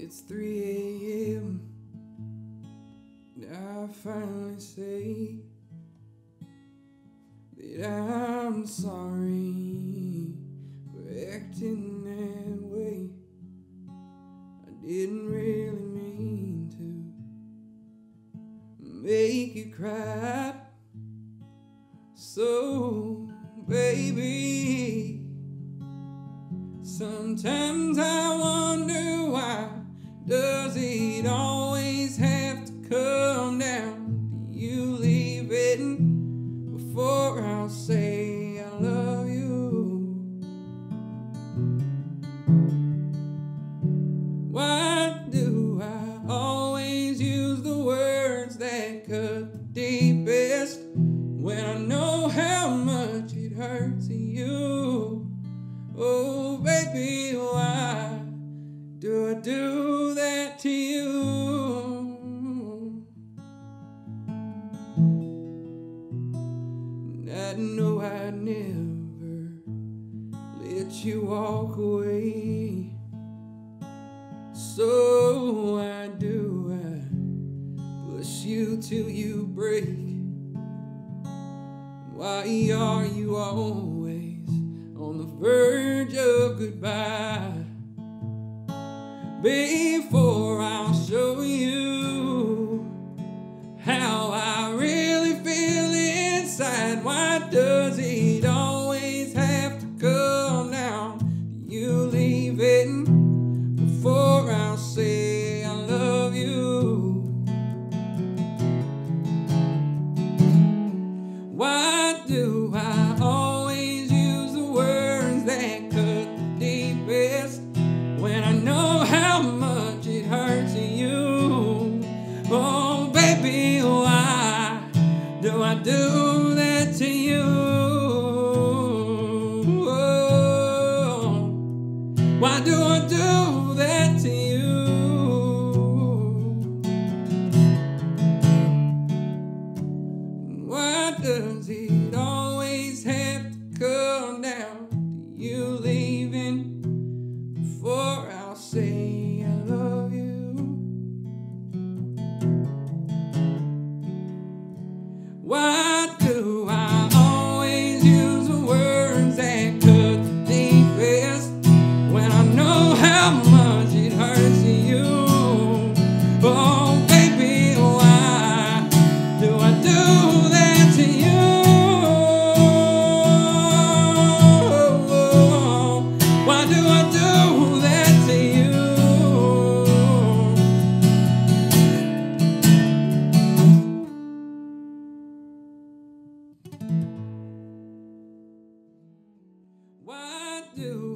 It's 3 a.m. I finally say that I'm sorry for acting that way. I didn't cry. So, baby, sometimes I wonder why does it always have to come down? Do you leave it before I'll say cut deepest when I know how much it hurts you? Oh, baby, why do I do that to you? And I know I never let you walk away. So do I you till you break? Why are you always on the verge of goodbye? Before I'll show you how I really feel inside, why does it always have to come down? You leave it before I'll say? do I always use the words that cut the deepest when I know how much it hurts you? Oh, baby, why do I do that to you? Oh, why do I do that to you? Why does he do.